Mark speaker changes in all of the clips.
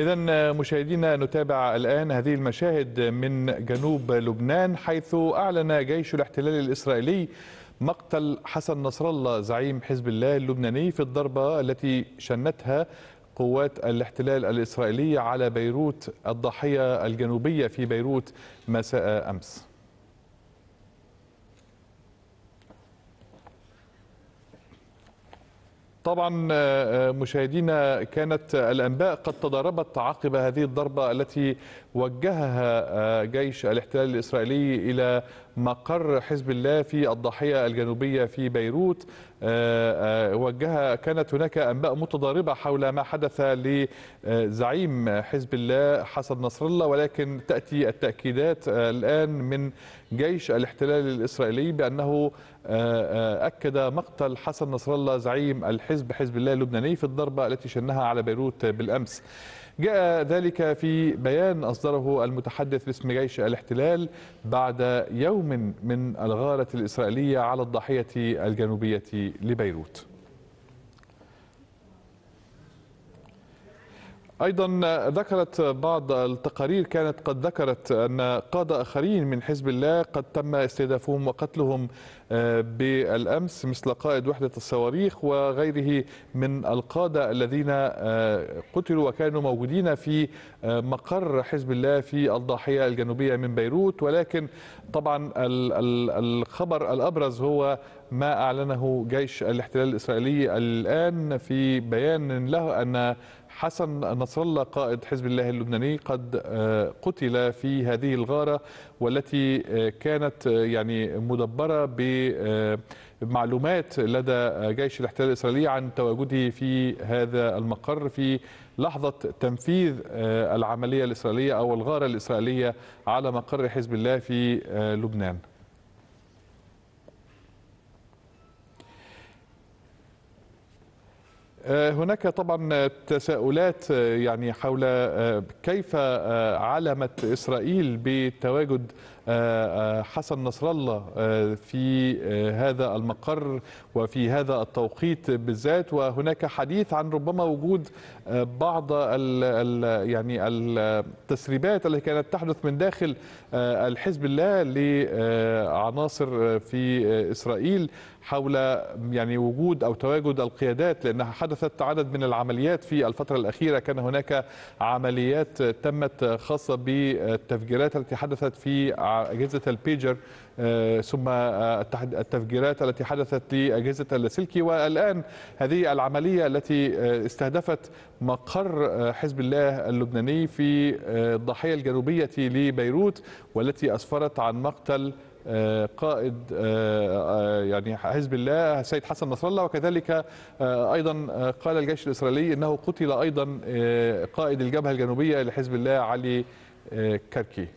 Speaker 1: إذا مشاهدينا نتابع الآن هذه المشاهد من جنوب لبنان حيث أعلن جيش الاحتلال الإسرائيلي مقتل حسن نصر الله زعيم حزب الله اللبناني في الضربة التي شنتها قوات الاحتلال الإسرائيلي على بيروت الضاحية الجنوبية في بيروت مساء أمس. طبعا مشاهدينا كانت الأنباء قد تضاربت عقب هذه الضربة التي وجهها جيش الاحتلال الإسرائيلي إلى مقر حزب الله في الضاحية الجنوبية في بيروت. وجهها كانت هناك أنباء متضاربة حول ما حدث لزعيم حزب الله حسن نصر الله ولكن تأتي التأكيدات الآن من جيش الاحتلال الإسرائيلي بأنه أكد مقتل حسن نصر الله زعيم الحزب حزب الله اللبناني في الضربة التي شنها على بيروت بالأمس. جاء ذلك في بيان أصدره المتحدث باسم جيش الاحتلال بعد يوم من الغارة الإسرائيلية على الضاحية الجنوبية لبيروت. أيضا ذكرت بعض التقارير كانت قد ذكرت أن قاده آخرين من حزب الله قد تم استهدافهم وقتلهم بالأمس مثل قائد وحدة الصواريخ وغيره من القادة الذين قتلوا وكانوا موجودين في مقر حزب الله في الضاحية الجنوبية من بيروت. ولكن طبعا الخبر الأبرز هو ما أعلنه جيش الاحتلال الإسرائيلي الآن في بيان له أن حسن نصر الله قائد حزب الله اللبناني قد قتل في هذه الغارة والتي كانت يعني مدبرة بمعلومات لدى جيش الاحتلال الإسرائيلي عن تواجده في هذا المقر في لحظة تنفيذ العملية الإسرائيلية أو الغارة الإسرائيلية على مقر حزب الله في لبنان. هناك طبعا تساؤلات يعني حول كيف علمت إسرائيل بتواجد حسن نصر الله في هذا المقر وفي هذا التوقيت بالذات. وهناك حديث عن ربما وجود بعض ال ال يعني التسريبات التي كانت تحدث من داخل الحزب الله لعناصر في إسرائيل حول يعني وجود أو تواجد القيادات لانها حدثت عدد من العمليات في الفترة الأخيرة. كان هناك عمليات تمت خاصة بالتفجيرات التي حدثت في اجهزه البيجر ثم التفجيرات التي حدثت لأجهزة اللاسلكي والآن هذه العملية التي استهدفت مقر حزب الله اللبناني في الضاحية الجنوبية لبيروت والتي أسفرت عن مقتل قائد يعني حزب الله السيد حسن نصر الله. وكذلك أيضا قال الجيش الإسرائيلي إنه قتل أيضا قائد الجبهة الجنوبية لحزب الله علي كركي.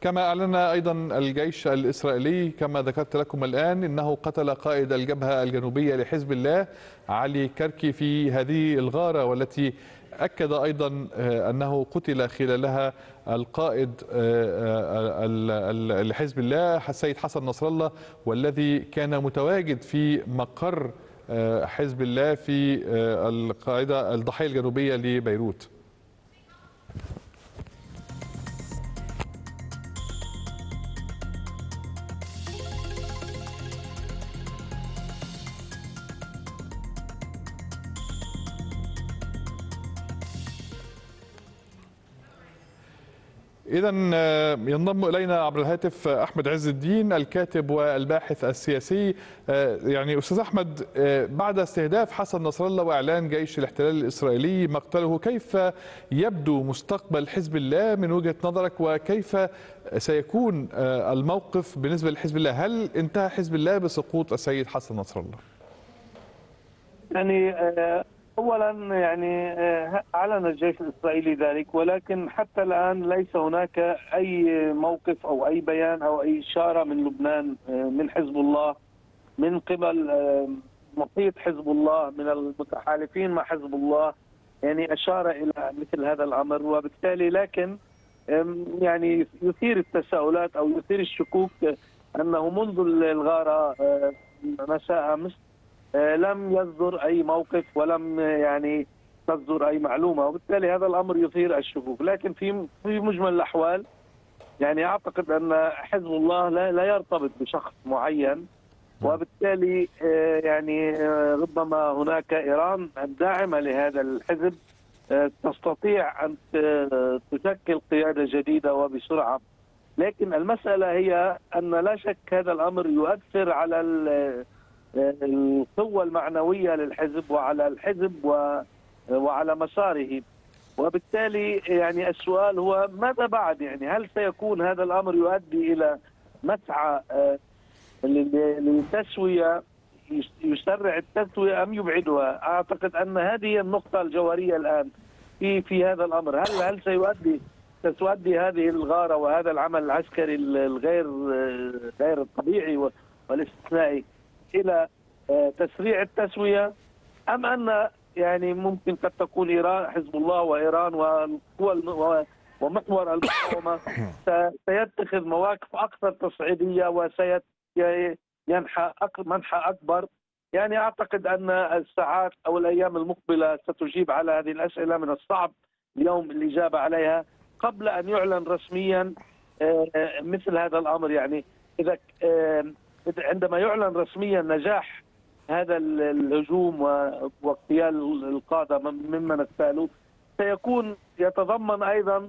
Speaker 1: كما أعلن أيضا الجيش الإسرائيلي كما ذكرت لكم الآن إنه قتل قائد الجبهة الجنوبية لحزب الله علي كركي في هذه الغارة والتي أكد أيضا أنه قتل خلالها القائد لحزب الله السيد حسن نصر الله والذي كان متواجد في مقر حزب الله في القاعدة الضاحيه الجنوبية لبيروت. إذا ينضم إلينا عبر الهاتف أحمد عز الدين الكاتب والباحث السياسي. يعني أستاذ أحمد بعد استهداف حسن نصر الله وإعلان جيش الاحتلال الإسرائيلي مقتله كيف يبدو مستقبل حزب الله من وجهة نظرك؟ وكيف سيكون الموقف بالنسبة لحزب الله؟ هل انتهى حزب الله بسقوط السيد حسن نصر الله؟
Speaker 2: يعني اولا يعني اعلن الجيش الإسرائيلي ذلك ولكن حتى الآن ليس هناك أي موقف أو أي بيان أو أي إشارة من لبنان من حزب الله من قبل محيط حزب الله من المتحالفين مع حزب الله. يعني أشار إلى مثل هذا الأمر وبالتالي لكن يعني يثير التساؤلات أو يثير الشكوك أنه منذ الغارة مساء امس لم يصدر أي موقف ولم يعني تصدر أي معلومة وبالتالي هذا الأمر يثير الشكوك. لكن في في مجمل الأحوال يعني أعتقد أن حزب الله لا, لا يرتبط بشخص معين وبالتالي يعني ربما هناك إيران الداعمه لهذا الحزب تستطيع أن تشكل قيادة جديدة وبسرعة. لكن المسألة هي أن لا شك هذا الأمر يؤثر على القوة المعنوية للحزب وعلى الحزب وعلى مساره وبالتالي يعني السؤال هو ماذا بعد يعني؟ هل سيكون هذا الأمر يؤدي إلى مسعى للتسوية يسرع التسوية أم يبعدها؟ أعتقد أن هذه النقطة الجوهرية الآن في في هذا الأمر، هل هل سيؤدي ستؤدي هذه الغارة وهذا العمل العسكري الغير غير الطبيعي والاستثنائي؟ إلى تسريع التسوية أم أن يعني ممكن قد تكون إيران حزب الله وإيران والقوى ومحور المقاومه سيتخذ مواقف أكثر تصعيدية وسينحى منحى أكبر. يعني أعتقد أن الساعات أو الأيام المقبلة ستجيب على هذه الأسئلة من الصعب اليوم الإجابة عليها. قبل أن يعلن رسميا مثل هذا الأمر يعني إذا عندما يعلن رسميا نجاح هذا الهجوم واغتيال القادة ممن اغتالوا سيكون يتضمن أيضا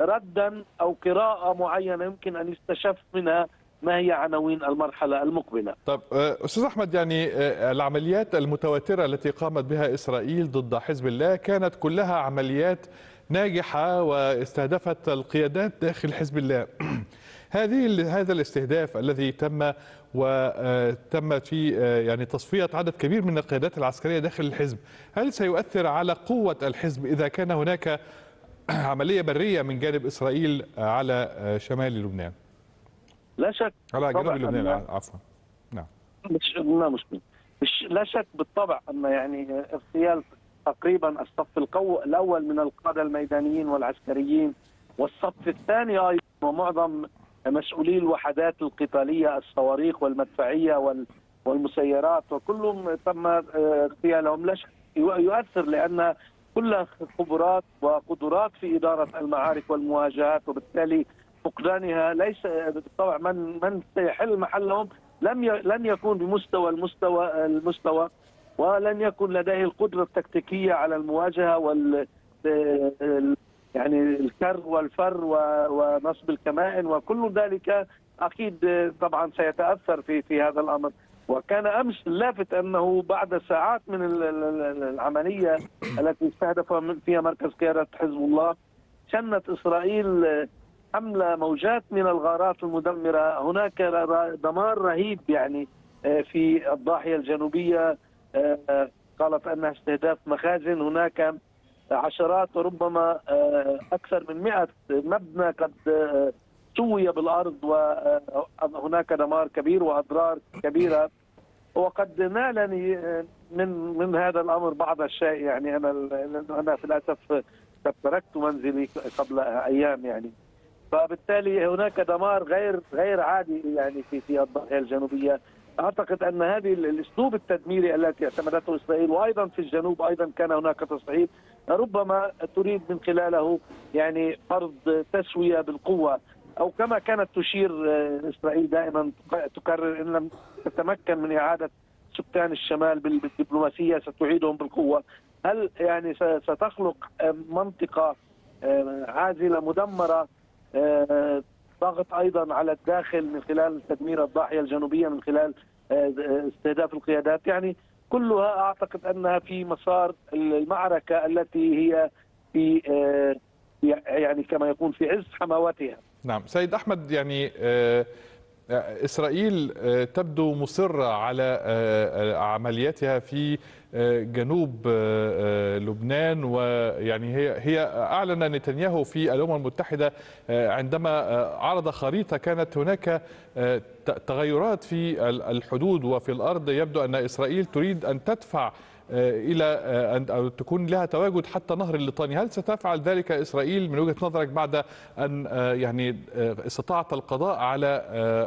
Speaker 2: ردا أو قراءة معينة يمكن أن يستشف منها ما هي عناوين المرحلة المقبلة.
Speaker 1: طيب أستاذ أحمد يعني العمليات المتواترة التي قامت بها إسرائيل ضد حزب الله كانت كلها عمليات ناجحة واستهدفت القيادات داخل حزب الله. هذه هذا الاستهداف الذي تم وتم في يعني تصفية عدد كبير من القيادات العسكرية داخل الحزب، هل سيؤثر على قوة الحزب إذا كان هناك عملية برية من جانب إسرائيل على شمال لبنان؟
Speaker 2: لا شك
Speaker 1: على جنوب لبنان عفوا.
Speaker 2: نعم. مش لا مشكله مش لا شك بالطبع أن يعني اغتيال تقريبا الصف القو الأول من القادة الميدانيين والعسكريين والصف الثاني أيضا ومعظم مسؤولي الوحدات القتالية الصواريخ والمدفعية والمسيرات وكلهم تم اغتيالهم. لا يؤثر؟ لأن كلها خبرات وقدرات في إدارة المعارك والمواجهات وبالتالي فقدانها ليس بالطبع من من سيحل محلهم لم لن يكون بمستوى المستوى المستوى ولن يكن لديه القدرة التكتيكية على المواجهة وال يعني الكر والفر ونصب الكمائن وكل ذلك أكيد طبعا سيتأثر في في هذا الأمر. وكان أمس اللافت أنه بعد ساعات من العملية التي استهدف فيها مركز قيادة حزب الله شنت إسرائيل حملة موجات من الغارات المدمرة. هناك دمار رهيب يعني في الضاحية الجنوبية قالت أنها استهداف مخازن. هناك عشرات وربما أكثر من 100 مبنى قد سوي بالأرض وهناك دمار كبير وأضرار كبيرة. وقد نالني من من هذا الأمر بعض الشيء. يعني أنا أنا في الأسف قد تركت منزلي قبل أيام يعني. فبالتالي هناك دمار غير غير عادي يعني في في الضاحيه الجنوبية. أعتقد أن هذه الأسلوب التدميري التي اعتمدته إسرائيل وأيضا في الجنوب أيضا كان هناك تصعيد. ربما تريد من خلاله يعني فرض تسوية بالقوة أو كما كانت تشير إسرائيل دائما تكرر إن لم تتمكن من إعادة سكان الشمال بالدبلوماسية ستعيدهم بالقوة. هل يعني ستخلق منطقة عازلة مدمرة ضغط أيضا على الداخل من خلال تدمير الضاحية الجنوبية من خلال استهداف القيادات؟ يعني كلها أعتقد أنها في مسار المعركة التي هي في يعني كما يكون في عز حماوتها.
Speaker 1: نعم سيد أحمد يعني إسرائيل تبدو مصرة على عملياتها في جنوب لبنان ويعني هي هي أعلن نتنياهو في الأمم المتحدة عندما عرض خريطة كانت هناك تغيرات في الحدود وفي الأرض. يبدو أن إسرائيل تريد أن تدفع إلى ان تكون لها تواجد حتى نهر الليطاني، هل ستفعل ذلك إسرائيل من وجهة نظرك بعد أن يعني استطاعت القضاء على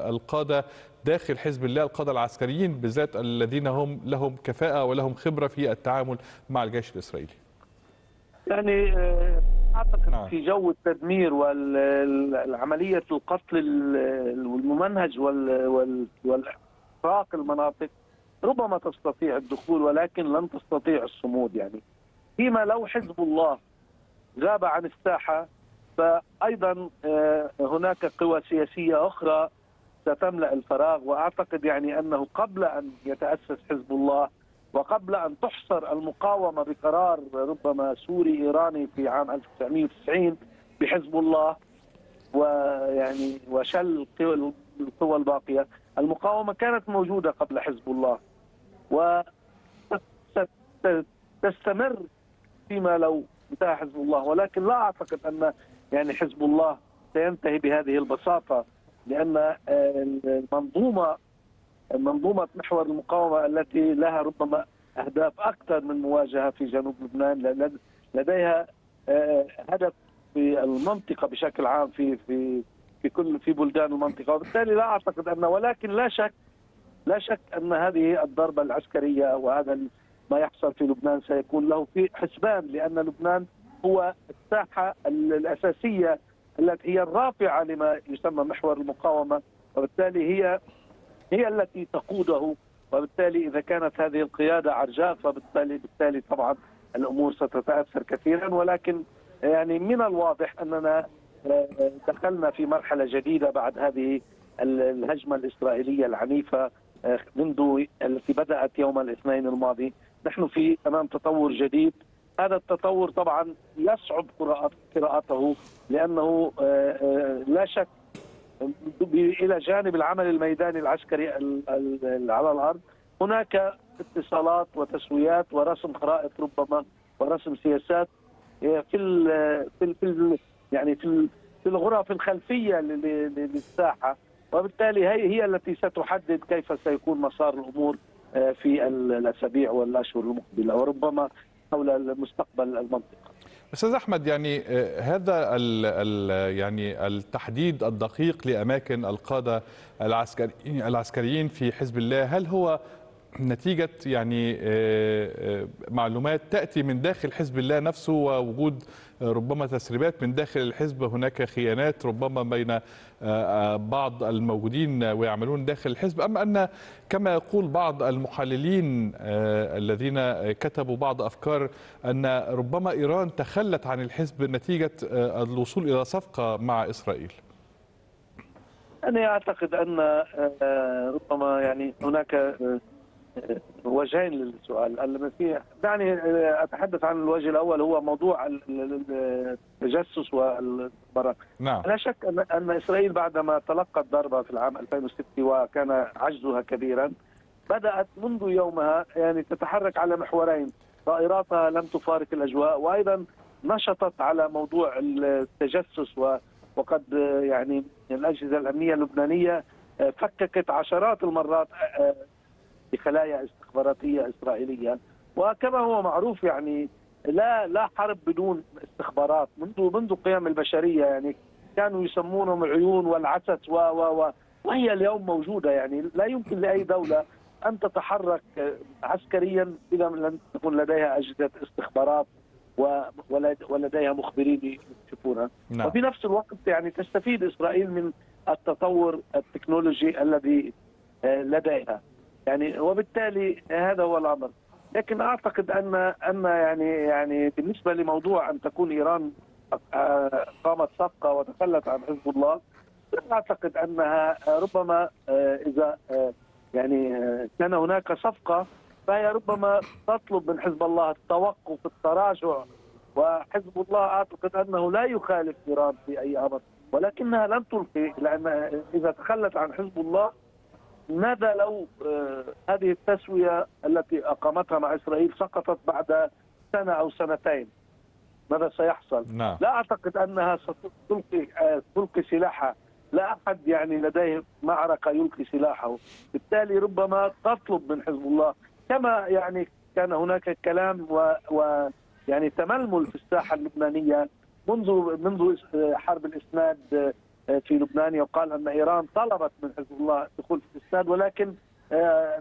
Speaker 1: القادة داخل حزب الله القادة العسكريين بالذات الذين هم لهم كفاءة ولهم خبرة في التعامل مع الجيش الإسرائيلي
Speaker 2: يعني آه، أعتقد
Speaker 1: نعم.
Speaker 2: في جو التدمير والعملية القتل ال- والممنهج وال- وال- والإحراق المناطق ربما تستطيع الدخول ولكن لن تستطيع الصمود يعني. فيما لو حزب الله غاب عن الساحة فايضا آه، هناك قوى سياسية أخرى ستملأ الفراغ وأعتقد يعني أنه قبل أن يتأسس حزب الله وقبل أن تحصر المقاومة بقرار ربما سوري إيراني في عام 1990 بحزب الله ويعني وشل القوى- الباقية، المقاومة كانت موجودة قبل حزب الله. وتستمر فيما لو انتهى حزب الله. ولكن لا أعتقد أن يعني حزب الله سينتهي بهذه البساطة لأن المنظومة منظومة محور المقاومة التي لها ربما أهداف أكثر من مواجهة في جنوب لبنان لد- لديها آه، هدف في المنطقة بشكل عام في في في كل في بلدان المنطقة. وبالتالي لا أعتقد أن ولكن لا شك لا شك أن هذه الضربة العسكرية وهذا ما يحصل في لبنان سيكون له في حسبان لأن لبنان هو الساحة ال- الأساسية التي هي الرافعة لما يسمى محور المقاومة وبالتالي هي هي التي تقوده. وبالتالي إذا كانت هذه القيادة عرجاء فبالتالي بالتالي طبعا الأمور ستتأثر كثيرا. ولكن يعني من الواضح أننا آه، دخلنا في مرحلة جديدة بعد هذه ال- الهجمة الإسرائيلية العنيفة. منذ التي بدأت يوم الاثنين الماضي. نحن في امام تطور جديد. هذا التطور طبعا يصعب قراءته لأنه آه، آه، لا شك إلى جانب العمل الميداني العسكري ال- ال- على الأرض هناك اتصالات وتسويات ورسم خرائط ربما ورسم سياسات في ال في ال في ال يعني في في الغرف الخلفية للساحة. وبالتالي هي هي التي ستحدد كيف سيكون مسار الأمور آه، في ال- الأسابيع والأشهر المقبلة وربما حول مستقبل المنطقة.
Speaker 1: أستاذ أحمد يعني آه، هذا ال ال يعني التحديد الدقيق لأماكن القادة العسكري العسكريين في حزب الله هل هو نتيجة يعني آه، آه، معلومات تأتي من داخل حزب الله نفسه ووجود آه، ربما تسريبات من داخل الحزب هناك خيانات ربما بين بعض الموجودين ويعملون داخل الحزب. أم أن كما يقول بعض المحللين الذين كتبوا بعض أفكار أن ربما إيران تخلت عن الحزب نتيجة آه، الوصول إلى صفقة مع إسرائيل.
Speaker 2: أنا أعتقد أن آه، ربما يعني هناك وجهين للسؤال. المسيح دعني آه، أتحدث عن الوجه الأول هو موضوع ال- ال- التجسس والبراء
Speaker 1: نعم.
Speaker 2: لا شك ان إسرائيل بعدما تلقت ضربة في العام 2006 وكان عجزها كبيرا بدأت منذ يومها يعني تتحرك على محورين. طائراتها لم تفارق الأجواء وأيضا نشطت على موضوع التجسس و وقد آه، يعني الأجهزة الأمنية اللبنانية آه، فككت عشرات المرات بخلايا استخباراتية إسرائيلية. وكما هو معروف يعني لا لا حرب بدون استخبارات. منذ منذ قيام البشرية يعني كانوا يسمونهم العيون والعسس و و و وهي اليوم موجودة يعني. لا يمكن لأي دولة أن تتحرك عسكريا إذا لم تكن لديها أجهزة استخبارات ولديها مخبرين يكشفونها
Speaker 1: نعم.
Speaker 2: وفي نفس الوقت يعني تستفيد إسرائيل من التطور التكنولوجي الذي آه، لديها. يعني وبالتالي هذا هو الأمر. لكن أعتقد ان أن يعني يعني بالنسبة لموضوع أن تكون إيران آه، قامت صفقة وتخلت عن حزب الله أعتقد أنها ربما آه، إذا آه، يعني كان هناك صفقة فهي ربما تطلب من حزب الله التوقف التراجع. وحزب الله أعتقد أنه لا يخالف إيران في أي أمر ولكنها لن تلقي لأن إذا تخلت عن حزب الله ماذا لو آه، هذه التسوية التي أقامتها مع إسرائيل سقطت بعد سنة أو سنتين؟ ماذا سيحصل؟
Speaker 1: نعم.
Speaker 2: لا أعتقد أنها ستلقي آه، تلقي سلاحها. لا أحد يعني لديه معركة يلقي سلاحه. بالتالي ربما تطلب من حزب الله كما يعني كان هناك كلام و, و يعني تململ في الساحة اللبنانية منذ منذ آه، حرب الإسناد في لبنان يقال أن إيران طلبت من حزب الله الدخول في الأستاد ولكن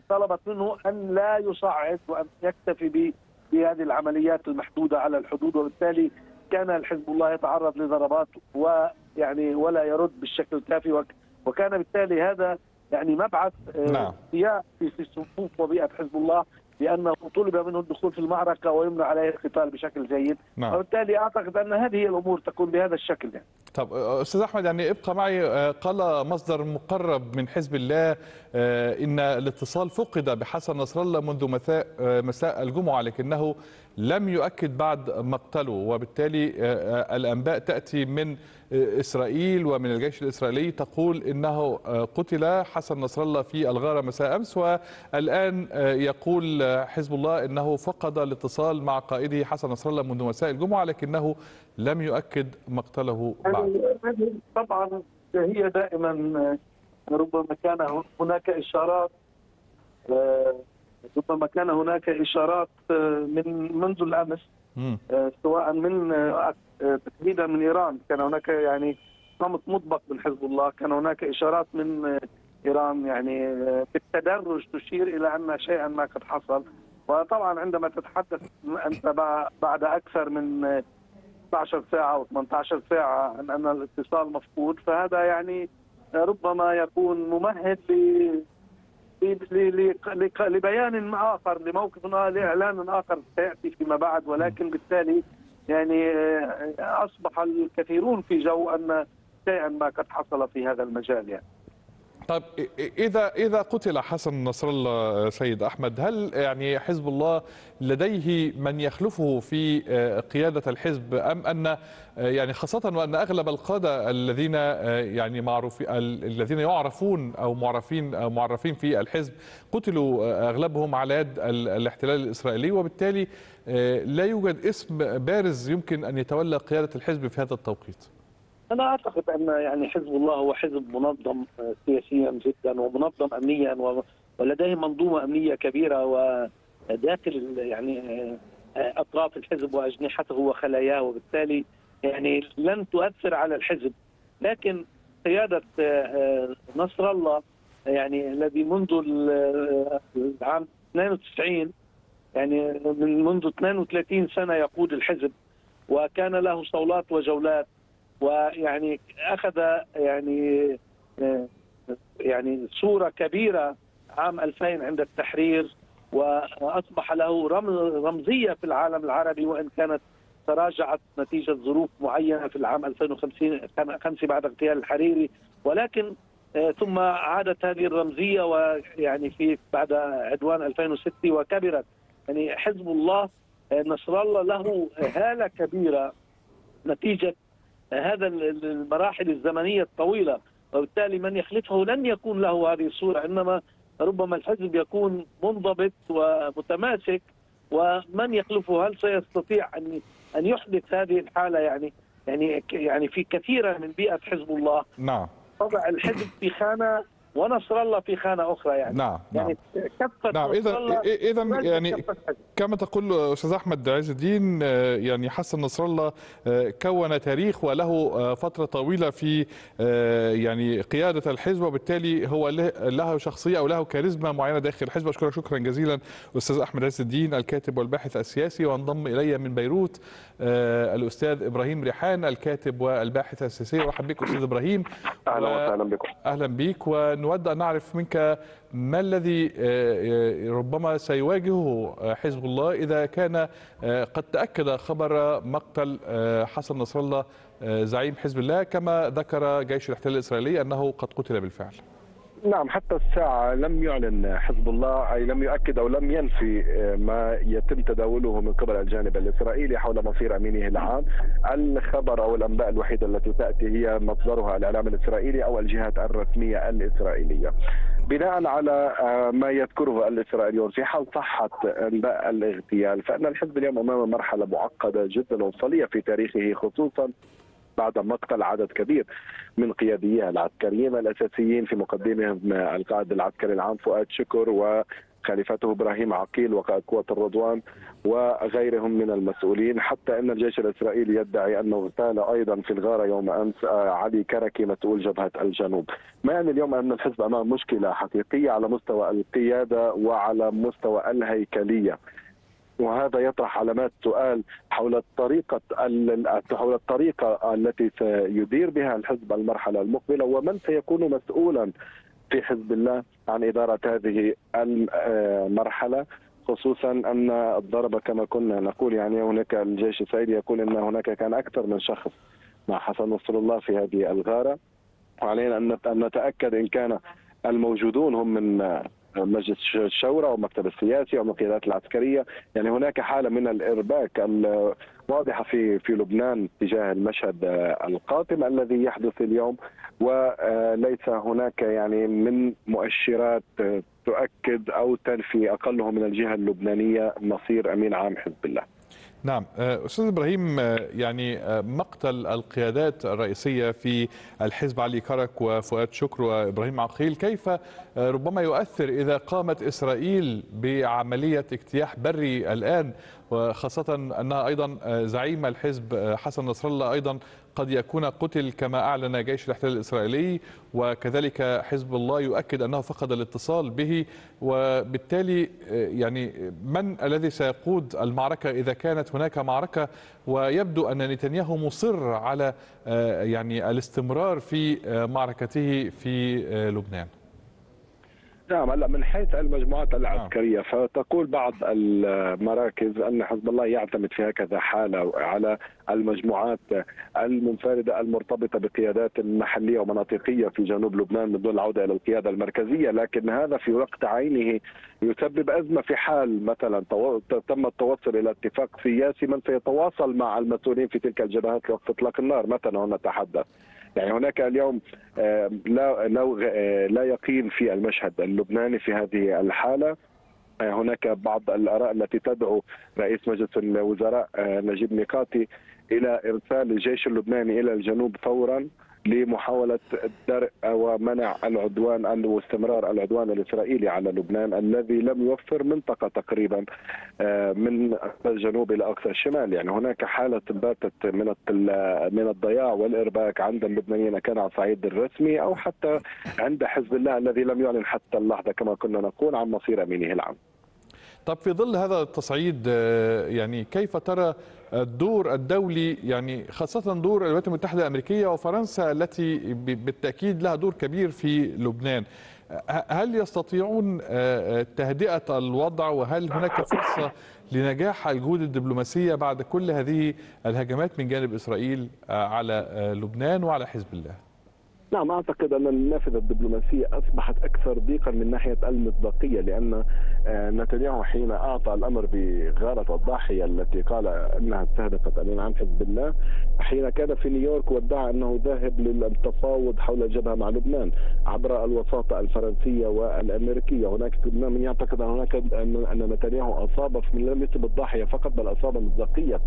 Speaker 2: طلبت منه أن لا يصعد وأن يكتفي بهذه العمليات المحدودة على الحدود وبالتالي كان الحزب الله يتعرض لضربات ويعني ولا يرد بالشكل الكافي وكان بالتالي هذا يعني مبعث
Speaker 1: نعم.
Speaker 2: سياق في في صفوف وبيئة حزب الله لأنه طلب منه الدخول في المعركة ويمنع عليه القتال بشكل جيد
Speaker 1: نعم.
Speaker 2: وبالتالي أعتقد أن هذه الأمور تكون بهذا الشكل يعني.
Speaker 1: طب أستاذ أحمد يعني ابقى معي قال مصدر مقرب من حزب الله إن الاتصال فقد بحسن نصر الله منذ مساء مساء الجمعة لكنه لم يؤكد بعد مقتله وبالتالي الأنباء تأتي من إسرائيل ومن الجيش الإسرائيلي تقول إنه قتل حسن نصر الله في الغارة مساء أمس والآن يقول حزب الله إنه فقد الاتصال مع قائده حسن نصر الله منذ مساء الجمعة لكنه لم يؤكد مقتله بعد.
Speaker 2: طبعا هي دائما ربما كان هناك إشارات ربما كان هناك إشارات من منذ الأمس سواء من تحديدا من إيران. كان هناك يعني صمت مطبق من حزب الله. كان هناك إشارات من إيران يعني بالتدرج تشير إلى أن شيئا ما قد حصل. وطبعا عندما تتحدث أنت بعد أكثر من 12 ساعة أو 18 ساعة عن أن الاتصال مفقود فهذا يعني ربما يكون ممهد لبيان آخر لموقف لإعلان آخر سيأتي فيما بعد ولكن بالتالي يعني أصبح الكثيرون في جو أن شيئا ما قد حصل في هذا المجال يعني.
Speaker 1: طيب إذا إذا قتل حسن نصر الله سيد أحمد هل يعني حزب الله لديه من يخلفه في قيادة الحزب أم أن يعني خاصة وأن أغلب القادة الذين يعني معروف الذين يعرفون أو معرفين أو معرفين في الحزب قتلوا أغلبهم على يد الاحتلال الإسرائيلي وبالتالي لا يوجد اسم بارز يمكن أن يتولى قيادة الحزب في هذا التوقيت.
Speaker 2: أنا أعتقد أن يعني حزب الله هو حزب منظم سياسيا جدا ومنظم امنيا ولديه منظومة أمنية كبيرة وداخل يعني أطراف الحزب وأجنحته وخلاياه. وبالتالي يعني لن تؤثر على الحزب. لكن قياده نصر الله يعني الذي منذ العام 92 يعني من منذ 32 سنة يقود الحزب. وكان له صولات وجولات. ويعني أخذ يعني يعني صورة كبيرة عام 2000 عند التحرير وأصبح له رمزية في العالم العربي وإن كانت تراجعت نتيجة ظروف معينة في العام 2050 خمسة بعد اغتيال الحريري. ولكن ثم عادت هذه الرمزية ويعني في بعد عدوان 2006 وكبرت. يعني حزب الله نصر الله له هاله كبيرة نتيجة هذا المراحل الزمنية الطويلة وبالتالي من يخلفه لن يكون له هذه الصورة إنما ربما الحزب يكون منضبط ومتماسك ومن يخلفه هل سيستطيع ان أن يحدث هذه الحالة؟ يعني يعني يعني في كثيرا من بيئة حزب الله.
Speaker 1: نعم.
Speaker 2: وضع الحزب في خانة ونصر الله في خانة أخرى يعني.
Speaker 1: نعم
Speaker 2: يعني كفه
Speaker 1: نعم إذا إذا يعني كما تقول أستاذ أحمد عز الدين يعني حسن نصر الله كون تاريخ وله فترة طويلة في يعني قيادة الحزب وبالتالي هو له شخصية أو له كاريزما معينة داخل الحزب. أشكرك شكرا جزيلا أستاذ أحمد عز الدين الكاتب والباحث السياسي وانضم إلي من بيروت الأستاذ إبراهيم ريحان الكاتب والباحث السياسي. أرحب بك أستاذ إبراهيم.
Speaker 3: أهلا وسهلا بكم.
Speaker 1: أهلا بك ونود أن نعرف منك ما الذي ربما سيواجهه حزب الله إذا كان قد تأكد خبر مقتل حسن نصر الله زعيم حزب الله كما ذكر جيش الاحتلال الإسرائيلي أنه قد قتل بالفعل.
Speaker 3: نعم حتى الساعة لم يعلن حزب الله أي لم يؤكد أو لم ينفي ما يتم تداوله من قبل الجانب الإسرائيلي حول مصير أمينه العام. الخبر أو الأنباء الوحيدة التي تأتي هي مصدرها الإعلام الإسرائيلي أو الجهات الرسمية الإسرائيلية. بناء على ما يذكره الإسرائيليون في حال صحة أنباء الاغتيال فإن الحزب اليوم أمام مرحلة معقدة جدا وصلية في تاريخه خصوصا بعد مقتل عدد كبير من قياديه العسكريين الأساسيين في مقدمهم القائد العسكري العام فؤاد شكر و خليفته إبراهيم عقيل وقائد قوة الرضوان وغيرهم من المسؤولين حتى إن الجيش الإسرائيلي يدعي أنه اغتال أيضا في الغارة يوم أمس علي كركي مسؤول جبهة الجنوب. ما يعني اليوم أن الحزب أمام مشكلة حقيقية على مستوى القيادة وعلى مستوى الهيكلية. وهذا يطرح علامات سؤال حول الطريقة حول الطريقة التي سيدير بها الحزب المرحلة المقبلة ومن سيكون مسؤولا في حزب الله عن إدارة هذه المرحلة خصوصا أن الضربه كما كنا نقول يعني هناك الجيش الاسرائيلي يقول إن هناك كان أكثر من شخص مع حسن نصر الله في هذه الغارة وعلينا أن نتأكد إن كان الموجودون هم من مجلس الشورى والمكتب السياسي والقيادات العسكرية، يعني هناك حالة من الإرباك الواضحة في في لبنان تجاه المشهد القاتم الذي يحدث اليوم وليس هناك يعني من مؤشرات تؤكد أو تنفي أقله من الجهة اللبنانية مصير أمين عام حزب الله.
Speaker 1: نعم. أستاذ إبراهيم يعني مقتل القيادات الرئيسية في الحزب علي كرك وفؤاد شكر وإبراهيم عقيل كيف ربما يؤثر إذا قامت إسرائيل بعملية اجتياح بري الآن وخاصة أنها أيضا زعيم الحزب حسن نصر الله أيضا قد يكون قتل كما أعلن جيش الاحتلال الإسرائيلي وكذلك حزب الله يؤكد أنه فقد الاتصال به. وبالتالي يعني من الذي سيقود المعركة إذا كانت هناك معركة؟ ويبدو أن نتنياهو مصر على يعني الاستمرار في معركته في لبنان.
Speaker 3: نعم هلا من حيث المجموعات العسكرية فتقول بعض المراكز أن حزب الله يعتمد في هكذا حالة على المجموعات المنفردة المرتبطة بقيادات محلية ومناطقية في جنوب لبنان من دون العودة إلى القيادة المركزية، لكن هذا في وقت عينه يسبب أزمة في حال مثلا تم التوصل إلى اتفاق سياسي من سيتواصل مع المسؤولين في تلك الجبهات لوقف إطلاق النار متى نتحدث. يعني هناك اليوم لا لا يقين في المشهد اللبناني في هذه الحالة. هناك بعض الآراء التي تدعو رئيس مجلس الوزراء نجيب ميقاتي إلى إرسال الجيش اللبناني إلى الجنوب فورا. لمحاولة درء ومنع العدوان واستمرار العدوان الإسرائيلي على لبنان الذي لم يوفر منطقة تقريبا من الجنوب إلى أقصى الشمال. يعني هناك حالة باتت من من الضياع والإرباك عند اللبنانيين كان على الصعيد الرسمي أو حتى عند حزب الله الذي لم يعلن حتى اللحظة كما كنا نقول عن مصير أمينه العام.
Speaker 1: طب في ظل هذا التصعيد يعني كيف ترى الدور الدولي يعني خاصة دور الولايات المتحدة الأمريكية وفرنسا التي بالتأكيد لها دور كبير في لبنان هل يستطيعون تهدئة الوضع وهل هناك فرصة لنجاح الجهود الدبلوماسية بعد كل هذه الهجمات من جانب إسرائيل على لبنان وعلى حزب الله؟
Speaker 3: نعم أعتقد أن النافذة الدبلوماسية أصبحت أكثر ضيقا من ناحية المصداقية لأن نتنياهو حين أعطى الأمر بغارة الضاحية التي قال أنها استهدفت أمين عام حزب الله حين كان في نيويورك وادعى أنه ذاهب للتفاوض حول الجبهه مع لبنان عبر الوساطة الفرنسية والأمريكية. هناك من يعتقد أن هناك ان نتنياهو أصاب لم يصب الضاحية فقط بل أصاب مصداقيه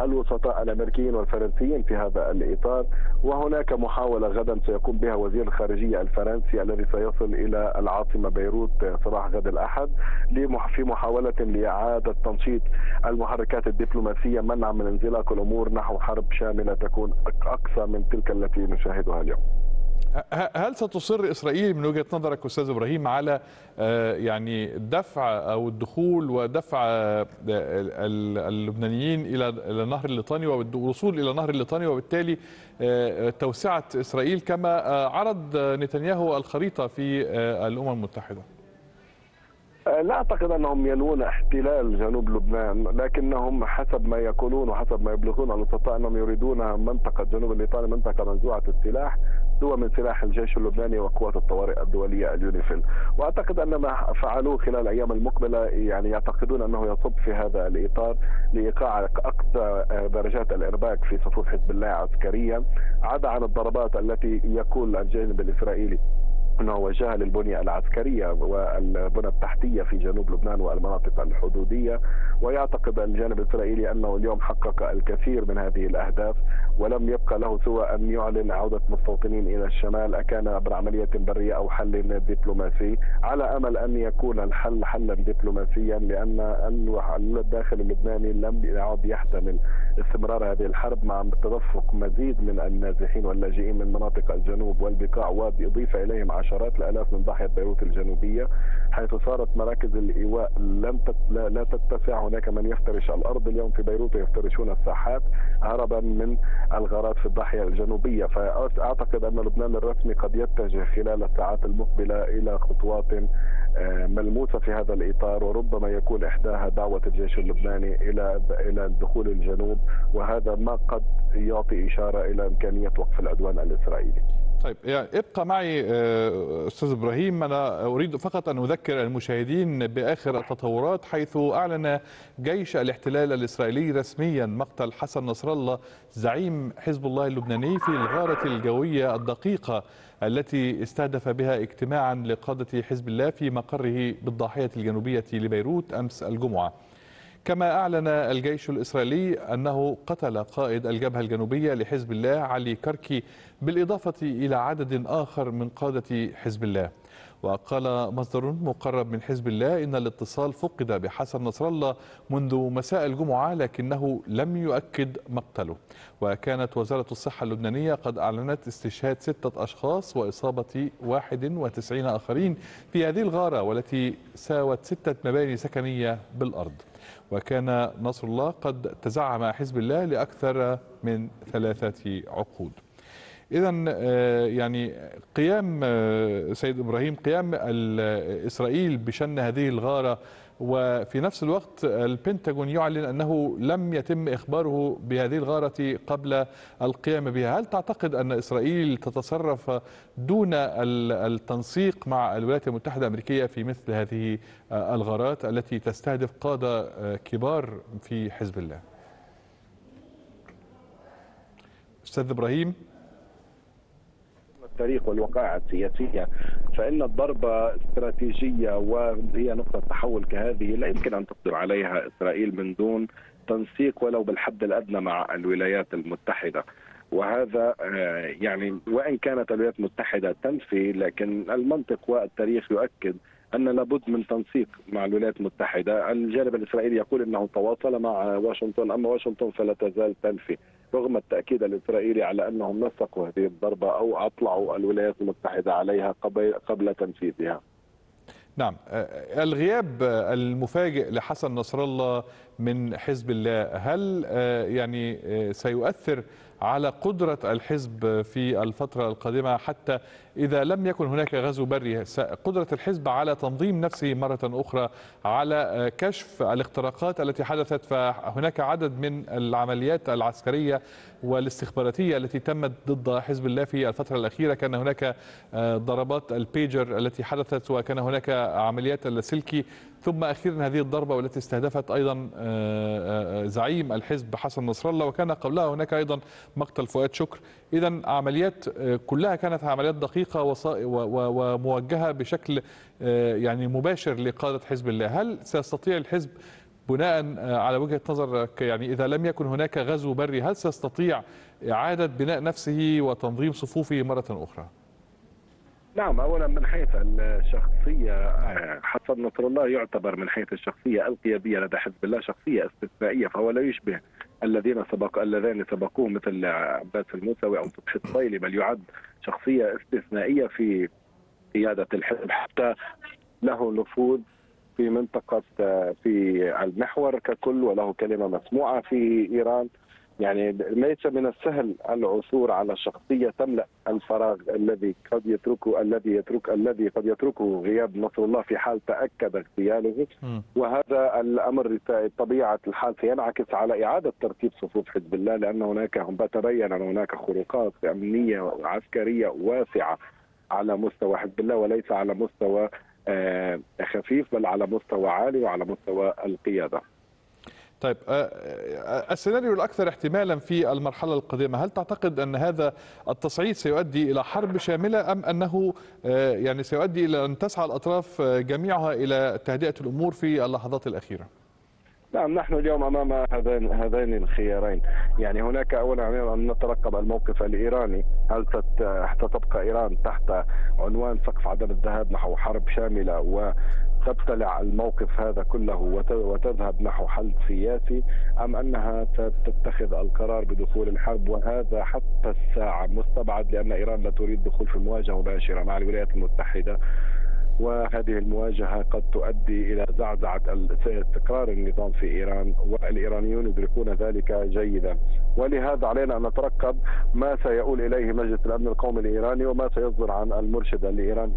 Speaker 3: الوسطاء الأمريكيين والفرنسيين في هذا الإطار. وهناك محاولة غدا سيقوم بها وزير الخارجية الفرنسي الذي سيصل إلى العاصمة بيروت صباح غد الأحد. في محاولة لإعادة تنشيط المحركات الدبلوماسية منعا من انزلاق الأمور نحو حرب شاملة تكون أقصى من تلك التي نشاهدها اليوم.
Speaker 1: هل ستصر إسرائيل من وجهة نظرك أستاذ إبراهيم على يعني دفع أو الدخول ودفع اللبنانيين إلى النهر الليطاني والوصول إلى نهر الليطاني وبالتالي توسعة إسرائيل كما عرض نتنياهو الخريطة في الأمم المتحدة؟
Speaker 3: لا أعتقد أنهم ينوون احتلال جنوب لبنان لكنهم حسب ما يقولون وحسب ما يبلغون الوسطاء أنهم يريدون منطقة جنوب الليطاني منطقة منزوعة السلاح سوى من سلاح الجيش اللبناني وقوات الطوارئ الدولية اليونيفيل. وأعتقد أن ما فعلوه خلال الأيام المقبلة يعني يعتقدون أنه يصب في هذا الإطار لإيقاع أقصى درجات الإرباك في صفوف حزب الله عسكريا عدا عن الضربات التي يقول الجانب الإسرائيلي. انه وجهها للبنية العسكرية والبنى التحتية في جنوب لبنان والمناطق الحدودية. ويعتقد الجانب الإسرائيلي أنه اليوم حقق الكثير من هذه الأهداف ولم يبقى له سوى أن يعلن عودة مستوطنين إلى الشمال أكان عبر عمليه برية أو حل دبلوماسي. على أمل أن يكون الحل حلا دبلوماسيا لأن الداخل اللبناني لم يعد يحتمل استمرار هذه الحرب مع تدفق مزيد من النازحين واللاجئين من مناطق الجنوب والبقاع واضيف إليهم عشرات الالاف من ضاحيه بيروت الجنوبية حيث صارت مراكز الإيواء لم تت... لا تتسع هناك من يفترش الأرض اليوم في بيروت ويفترشون الساحات هربا من الغارات في الضاحيه الجنوبية فأعتقد أن لبنان الرسمي قد يتجه خلال الساعات المقبلة إلى خطوات ملموسة في هذا الإطار وربما يكون إحداها دعوة الجيش اللبناني إلى إلى دخول الجنوب وهذا ما قد يعطي إشارة إلى إمكانية وقف العدوان الإسرائيلي.
Speaker 1: طيب يعني ابقى معي أستاذ إبراهيم أنا أريد فقط أن أذكر المشاهدين بآخر التطورات حيث أعلن جيش الاحتلال الإسرائيلي رسميا مقتل حسن نصر الله زعيم حزب الله اللبناني في الغارة الجوية الدقيقة التي استهدف بها اجتماعا لقادة حزب الله في مقره بالضاحية الجنوبية لبيروت أمس الجمعة. كما أعلن الجيش الإسرائيلي أنه قتل قائد الجبهة الجنوبية لحزب الله علي كركي بالإضافة إلى عدد آخر من قادة حزب الله. وقال مصدر مقرب من حزب الله إن الاتصال فقد بحسن نصر الله منذ مساء الجمعة لكنه لم يؤكد مقتله. وكانت وزارة الصحة اللبنانية قد أعلنت استشهاد ستة أشخاص وإصابة 91 آخرين في هذه الغارة والتي ساوت ستة مباني سكنية بالأرض. وكان نصر الله قد تزعم حزب الله لأكثر من ثلاثة عقود. إذا يعني قيام سيد إبراهيم قيام إسرائيل بشن هذه الغارة وفي نفس الوقت البنتاغون يعلن أنه لم يتم إخباره بهذه الغارة قبل القيام بها. هل تعتقد أن إسرائيل تتصرف دون التنسيق مع الولايات المتحدة الأمريكية في مثل هذه الغارات التي تستهدف قادة كبار في حزب الله؟ أستاذ إبراهيم.
Speaker 3: التاريخ والوقائع السياسية فإن الضربة استراتيجية وهي نقطة تحول كهذه لا يمكن أن تقدر عليها إسرائيل من دون تنسيق ولو بالحد الأدنى مع الولايات المتحدة. وهذا يعني وإن كانت الولايات المتحدة تنفي لكن المنطق والتاريخ يؤكد أن لابد من تنسيق مع الولايات المتحدة، الجانب الإسرائيلي يقول إنه تواصل مع واشنطن أما واشنطن فلا تزال تنفي. رغم التأكيد الإسرائيلي على أنهم نسقوا هذه الضربة أو أطلعوا الولايات المتحدة عليها قبل تنفيذها.
Speaker 1: نعم الغياب المفاجئ لحسن نصر الله من حزب الله هل يعني سيؤثر على قدرة الحزب في الفترة القادمة حتى إذا لم يكن هناك غزو بري قدرة الحزب على تنظيم نفسه مرة أخرى على كشف الاختراقات التي حدثت. فهناك عدد من العمليات العسكرية والاستخباراتية التي تمت ضد حزب الله في الفترة الأخيرة. كان هناك ضربات البيجر التي حدثت وكان هناك عمليات اللاسلكي ثم أخيرا هذه الضربة والتي استهدفت أيضا زعيم الحزب حسن نصر الله وكان قبلها هناك أيضا مقتل فؤاد شكر إذا عمليات كلها كانت عمليات دقيقة وموجهة بشكل يعني مباشر لقادة حزب الله هل سيستطيع الحزب بناء على وجهة نظرك يعني إذا لم يكن هناك غزو بري هل سيستطيع إعادة بناء نفسه وتنظيم صفوفه مرة أخرى؟
Speaker 3: نعم اولا من حيث الشخصية حسن نصر الله يعتبر من حيث الشخصية القيادية لدى حزب الله شخصية استثنائية فهو لا يشبه الذين سبق اللذان سبقوه مثل عباس الموسوي أو فتحي الصيلي بل يعد شخصية استثنائية في قيادة الحزب. حتى له نفوذ في منطقة في المحور ككل وله كلمة مسموعة في إيران. يعني ليس من السهل العثور على شخصية تملأ الفراغ الذي قد يتركه الذي يترك الذي قد يتركه غياب نصر الله في حال تأكد اغتياله وهذا الأمر طبيعة الحال سينعكس على إعادة ترتيب صفوف حزب الله لأن هناك تبين ان هناك خروقات أمنية وعسكرية واسعة على مستوى حزب الله وليس على مستوى خفيف بل على مستوى عالي وعلى مستوى القيادة.
Speaker 1: طيب السيناريو الأكثر احتمالا في المرحلة القادمة هل تعتقد أن هذا التصعيد سيؤدي إلى حرب شاملة أم أنه يعني سيؤدي إلى أن تسعى الأطراف جميعها إلى تهدئة الأمور في اللحظات الأخيرة؟
Speaker 3: نعم نحن اليوم أمام هذين هذين الخيارين، يعني هناك اولا أن نترقب الموقف الإيراني، هل ستبقى إيران تحت عنوان سقف عدم الذهاب نحو حرب شاملة وتبتلع الموقف هذا كله وتذهب نحو حل سياسي أم أنها تتخذ القرار بدخول الحرب؟ وهذا حتى الساعة مستبعد لأن إيران لا تريد الدخول في مواجهه مباشرة مع الولايات المتحدة. وهذه المواجهة قد تؤدي إلى زعزعة استقرار النظام في إيران والإيرانيون يدركون ذلك جيدا. ولهذا علينا أن نترقب ما سيؤول إليه مجلس الأمن القومي الإيراني وما سيصدر عن المرشد الإيراني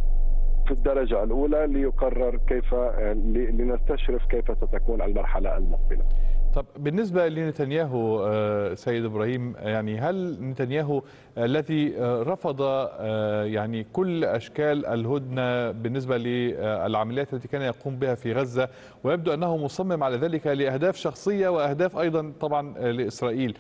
Speaker 3: في الدرجة الأولى ليقرر كيف لنستشرف كيف ستكون المرحلة المقبلة.
Speaker 1: طب بالنسبة لنتنياهو سيد إبراهيم يعني هل نتنياهو الذي رفض يعني كل أشكال الهدنة بالنسبة للعمليات التي كان يقوم بها في غزة؟ ويبدو أنه مصمم على ذلك لأهداف شخصية وأهداف أيضا طبعا لإسرائيل.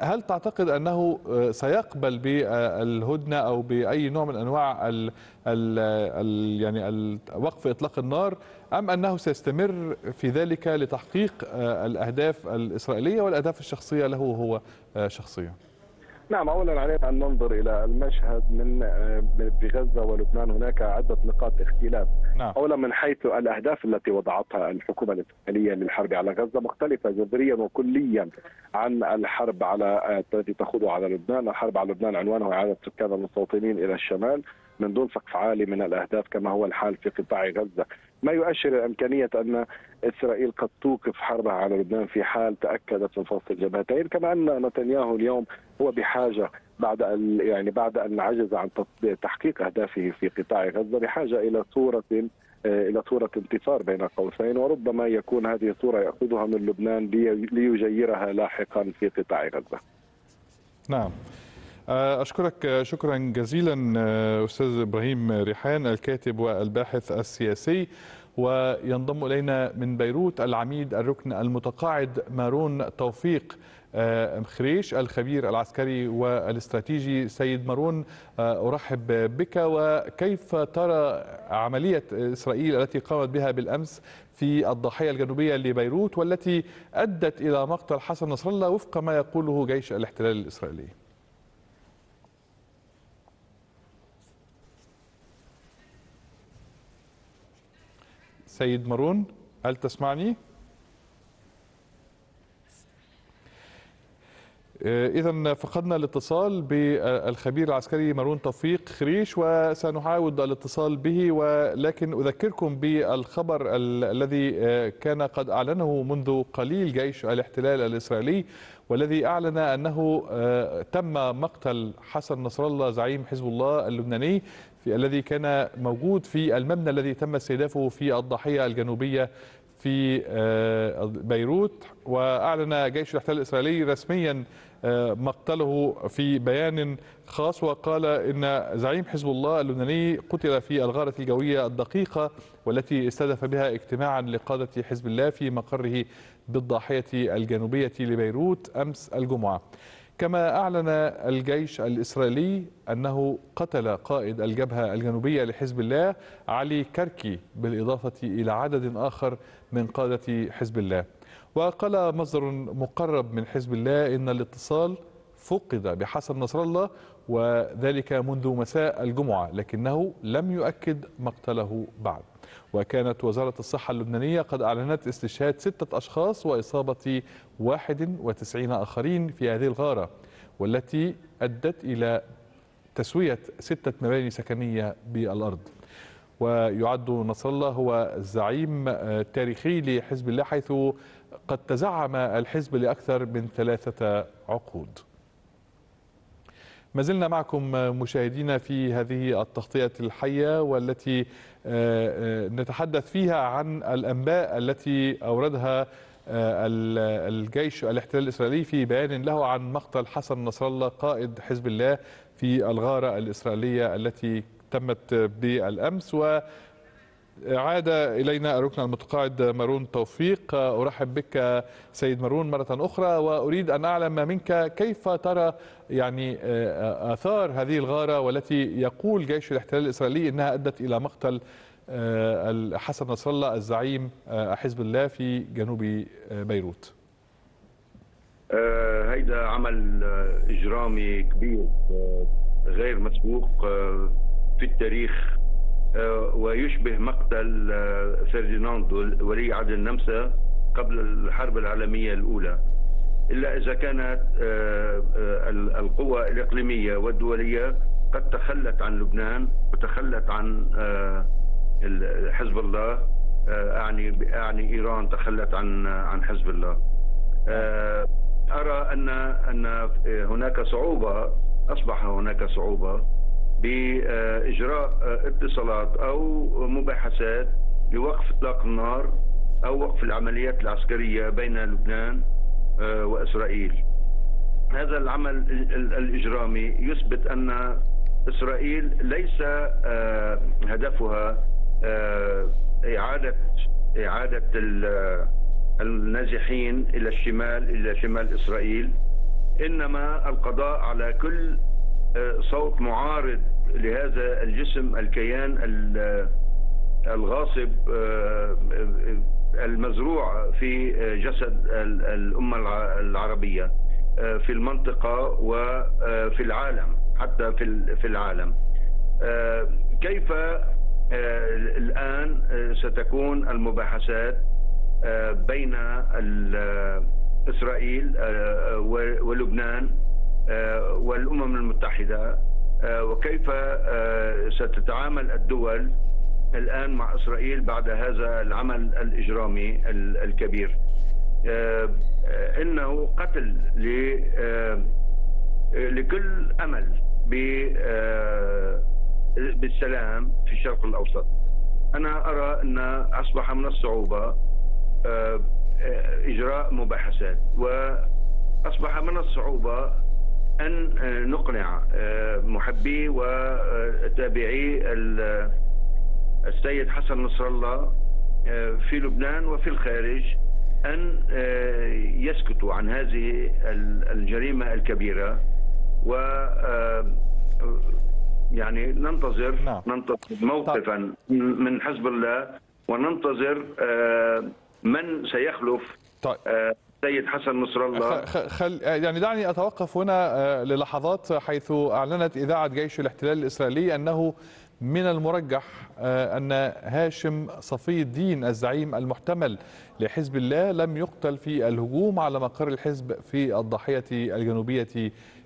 Speaker 1: هل تعتقد أنه سيقبل بالهدنة أو بأي نوع من أنواع ال ال ال يعني وقف إطلاق النار أم أنه سيستمر في ذلك لتحقيق الأهداف الإسرائيلية والأهداف الشخصية له هو شخصيا؟
Speaker 3: نعم اولا علينا أن ننظر إلى المشهد من بغزة ولبنان. هناك عدة نقاط اختلاف. نعم. اولا من حيث الأهداف التي وضعتها الحكومة الاسرائيليه للحرب على غزة مختلفة جذريا وكليا عن الحرب على التي تخوضها على لبنان، الحرب على لبنان عنوانه إعادة سكان المستوطنين إلى الشمال. من دون سقف عالي من الأهداف كما هو الحال في قطاع غزة، ما يؤشر إلى امكانيه أن إسرائيل قد توقف حربها على لبنان في حال تأكدت من فصل الجبهتين، كما أن نتنياهو اليوم هو بحاجة بعد يعني بعد أن عجز عن تحقيق أهدافه في قطاع غزة بحاجة إلى صورة إلى صورة انتصار بين قوسين وربما يكون هذه الصورة يأخذها من لبنان ليجيرها لاحقا في قطاع غزة.
Speaker 1: نعم. أشكرك شكرا جزيلا أستاذ إبراهيم ريحان الكاتب والباحث السياسي وينضم إلينا من بيروت العميد الركن المتقاعد مارون توفيق خريش الخبير العسكري والاستراتيجي. سيد مارون أرحب بك. وكيف ترى عملية إسرائيل التي قامت بها بالأمس في الضاحية الجنوبية لبيروت والتي أدت إلى مقتل حسن نصر الله وفق ما يقوله جيش الاحتلال الإسرائيلي؟ سيد مارون هل تسمعني؟ إذا فقدنا الاتصال بالخبير العسكري مارون توفيق خريش وسنعاود الاتصال به ولكن أذكركم بالخبر الذي كان قد أعلنه منذ قليل جيش الاحتلال الإسرائيلي والذي أعلن أنه تم مقتل حسن نصر الله زعيم حزب الله اللبناني في الذي كان موجود في المبنى الذي تم استهدافه في الضاحية الجنوبية في بيروت. وأعلن جيش الاحتلال الإسرائيلي رسميا مقتله في بيان خاص. وقال إن زعيم حزب الله اللبناني قتل في الغارة الجوية الدقيقة والتي استهدف بها اجتماعا لقادة حزب الله في مقره بالضاحية الجنوبية لبيروت أمس الجمعة. كما أعلن الجيش الإسرائيلي أنه قتل قائد الجبهة الجنوبية لحزب الله علي كركي بالإضافة إلى عدد آخر من قادة حزب الله. وقال مصدر مقرب من حزب الله إن الاتصال فقد بحسن نصر الله وذلك منذ مساء الجمعة لكنه لم يؤكد مقتله بعد. وكانت وزارة الصحة اللبنانية قد أعلنت استشهاد ستة أشخاص وإصابة 91 آخرين في هذه الغارة والتي أدت إلى تسوية ستة مباني سكنية بالأرض. ويعد نصر الله هو الزعيم التاريخي لحزب الله حيث قد تزعم الحزب لأكثر من ثلاثة عقود. ما زلنا معكم مشاهدينا في هذه التغطية الحية والتي نتحدث فيها عن الأنباء التي أوردها الجيش الاحتلال الإسرائيلي في بيان له عن مقتل حسن نصر الله قائد حزب الله في الغارة الإسرائيلية التي تمت بالأمس. و عاد إلينا الركن المتقاعد مارون توفيق. أرحب بك سيد مارون مرة أخرى وأريد أن أعلم منك كيف ترى يعني آثار هذه الغارة والتي يقول جيش الاحتلال الإسرائيلي أنها أدت إلى مقتل حسن نصر الله الزعيم حزب الله في جنوب بيروت.
Speaker 4: هيدا عمل إجرامي كبير غير مسبوق في التاريخ ويشبه مقتل فرديناند ولي عهد النمسا قبل الحرب العالمية الأولى. إلا إذا كانت القوى الإقليمية والدولية قد تخلت عن لبنان وتخلت عن حزب الله. أعني أعني إيران تخلت عن عن حزب الله. أرى أن أن هناك صعوبة أصبح هناك صعوبة بإجراء اتصالات أو مباحثات لوقف إطلاق النار أو وقف العمليات العسكرية بين لبنان وإسرائيل. هذا العمل الإجرامي يثبت أن إسرائيل ليس هدفها إعادة إعادة النازحين إلى الشمال إلى شمال إسرائيل إنما القضاء على كل صوت معارض لهذا الجسم الكيان الغاصب المزروع في جسد الأمة العربية في المنطقة وفي العالم حتى في العالم. كيف الآن ستكون المباحثات بين إسرائيل ولبنان؟ والأمم المتحدة وكيف ستتعامل الدول الآن مع إسرائيل بعد هذا العمل الإجرامي الكبير؟ إنه قتل لكل أمل بالسلام في الشرق الأوسط. أنا أرى أن أصبح من الصعوبة إجراء مباحثات وأصبح من الصعوبة أن نقنع محبي وتابعي السيد حسن نصر الله في لبنان وفي الخارج أن يسكتوا عن هذه الجريمة الكبيرة و يعني ننتظر نعم. ننتظر موقفا من حزب الله وننتظر من سيخلف طيب. السيد حسن نصر الله.
Speaker 1: خل يعني دعني أتوقف هنا للحظات حيث أعلنت إذاعة جيش الاحتلال الإسرائيلي أنه من المرجح أن هاشم صفي الدين الزعيم المحتمل لحزب الله لم يقتل في الهجوم على مقر الحزب في الضاحية الجنوبية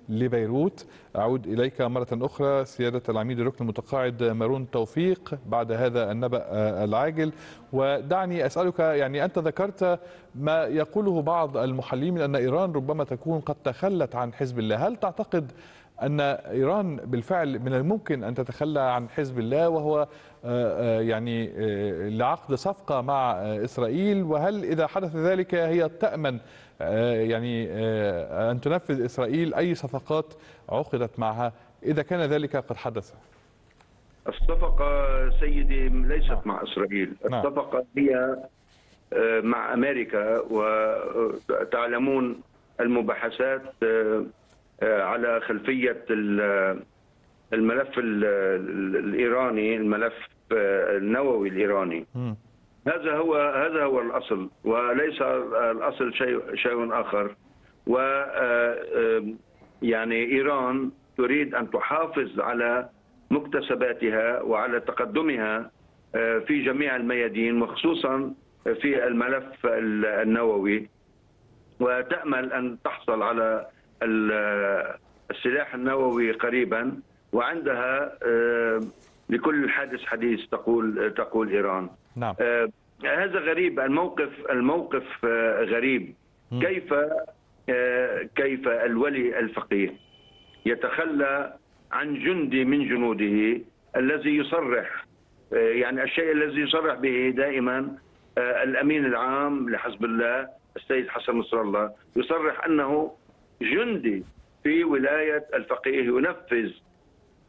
Speaker 1: لبيروت. أعود إليك مرة أخرى سيادة العميد الركن المتقاعد مارون توفيق. بعد هذا النبأ العاجل. ودعني أسألك يعني أنت ذكرت ما يقوله بعض المحللين من أن إيران ربما تكون قد تخلت عن حزب الله. هل تعتقد أن إيران بالفعل من الممكن أن تتخلى عن حزب الله؟ وهو يعني لعقد صفقة مع إسرائيل. وهل إذا حدث ذلك هي تأمن يعني أن تنفذ إسرائيل أي صفقات عقدت معها. إذا كان ذلك قد حدث.
Speaker 4: الصفقة سيدي ليست مع إسرائيل. الصفقة هي مع أمريكا وتعلمون المباحثات على خلفية الملف الإيراني الملف النووي الإيراني. م. هذا هو هذا هو الأصل وليس الأصل شيء شيء آخر. و يعني إيران تريد أن تحافظ على مكتسباتها وعلى تقدمها في جميع الميادين وخصوصا في الملف النووي. وتأمل أن تحصل على السلاح النووي قريبا. وعندها لكل حادث حديث تقول تقول إيران.
Speaker 1: نعم.
Speaker 4: آه هذا غريب. الموقف الموقف آه غريب. م. كيف آه كيف الولي الفقيه يتخلى عن جندي من جنوده الذي يصرح يعني الشيء الذي يصرح به دائما الأمين العام لحزب الله السيد حسن نصر الله يصرح أنه جندي في ولاية الفقيه ينفذ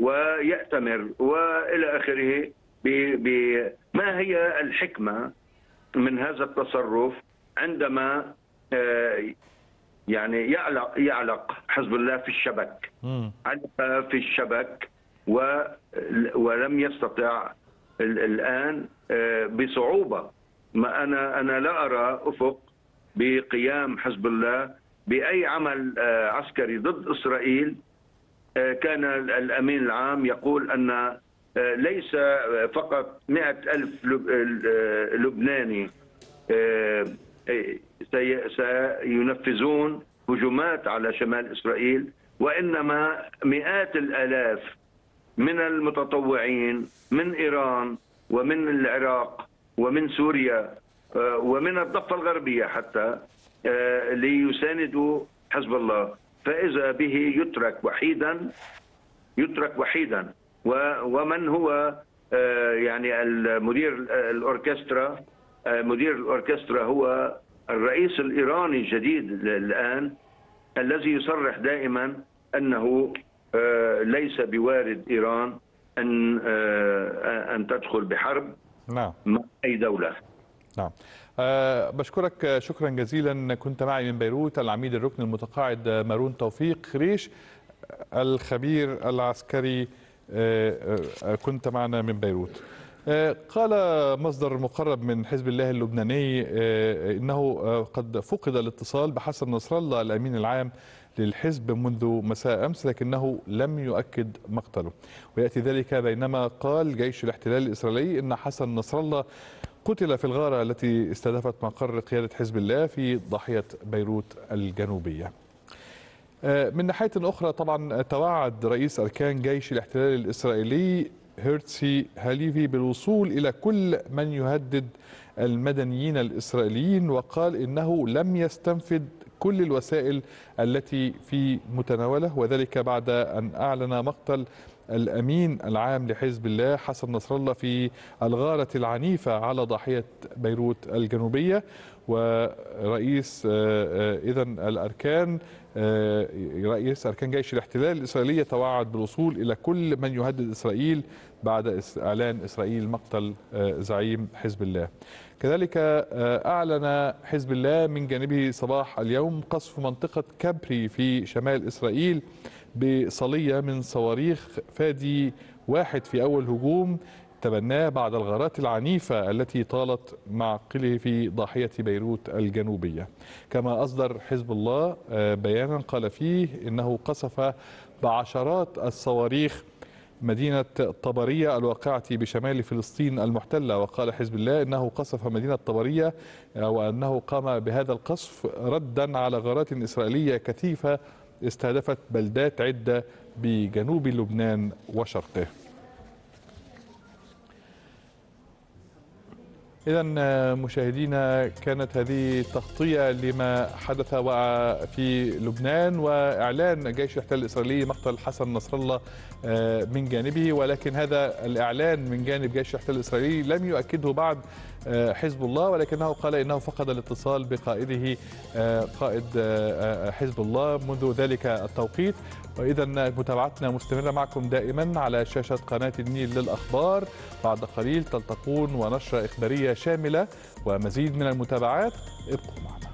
Speaker 4: ويأتمر وإلى آخره. ما هي الحكمة من هذا التصرف عندما يعني يعلق يعلق حزب الله في الشبك. علق في الشبك ولم يستطع الآن بصعوبة. ما أنا أنا لا أرى أفق بقيام حزب الله بأي عمل عسكري ضد إسرائيل. كان الأمين العام يقول أن ليس فقط مئة ألف لبناني سينفذون هجومات على شمال إسرائيل وإنما مئات الآلاف من المتطوعين من إيران ومن العراق ومن سوريا ومن الضفة الغربية حتى ليساندوا حزب الله. فإذا به يترك وحيدا يترك وحيدا. ومن هو يعني المدير الأوركسترا مدير الأوركسترا هو الرئيس الإيراني الجديد الآن الذي يصرح دائما أنه ليس بوارد إيران أن أن تدخل بحرب
Speaker 1: نعم.
Speaker 4: مع أي دولة.
Speaker 1: نعم. أه بشكرك شكرا جزيلا. كنت معي من بيروت العميد الركن المتقاعد مارون توفيق خريش الخبير العسكري كنت معنا من بيروت قال مصدر مقرب من حزب الله اللبناني إنه قد فقد الاتصال بحسن نصر الله الأمين العام للحزب منذ مساء أمس لكنه لم يؤكد مقتله ويأتي ذلك بينما قال جيش الاحتلال الإسرائيلي إن حسن نصر الله قتل في الغارة التي استهدفت مقر قيادة حزب الله في ضاحية بيروت الجنوبية. من ناحية أخرى طبعا توعد رئيس أركان جيش الاحتلال الإسرائيلي هيرتسي هاليفي بالوصول إلى كل من يهدد المدنيين الإسرائيليين وقال إنه لم يستنفذ كل الوسائل التي في متناولة وذلك بعد أن أعلن مقتل الأمين العام لحزب الله حسن نصر الله في الغارة العنيفة على ضاحية بيروت الجنوبية. ورئيس اذا الأركان رئيس اركان جيش الاحتلال الإسرائيلي يتوعد بالوصول إلى كل من يهدد إسرائيل بعد إعلان إسرائيل مقتل زعيم حزب الله. كذلك أعلن حزب الله من جانبه صباح اليوم قصف منطقة كابري في شمال إسرائيل بصلية من صواريخ فادي واحد في أول هجوم تبناه بعد الغارات العنيفة التي طالت معقله في ضاحية بيروت الجنوبية. كما أصدر حزب الله بيانا قال فيه إنه قصف بعشرات الصواريخ مدينة طبرية الواقعة بشمال فلسطين المحتلة. وقال حزب الله إنه قصف مدينة طبرية وأنه قام بهذا القصف ردا على غارات إسرائيلية كثيفة استهدفت بلدات عدة بجنوب لبنان وشرقه. إذا مشاهدينا كانت هذه تغطية لما حدث في لبنان وإعلان جيش الإحتلال الإسرائيلي مقتل حسن نصر الله من جانبه ولكن هذا الإعلان من جانب جيش الإحتلال الإسرائيلي لم يؤكده بعد حزب الله ولكنه قال إنه فقد الاتصال بقائده قائد حزب الله منذ ذلك التوقيت. وإذا متابعتنا مستمرة معكم دائما على شاشة قناة النيل للأخبار. بعد قليل تلتقون ونشرة إخبارية شاملة. ومزيد من المتابعات ابقوا معنا.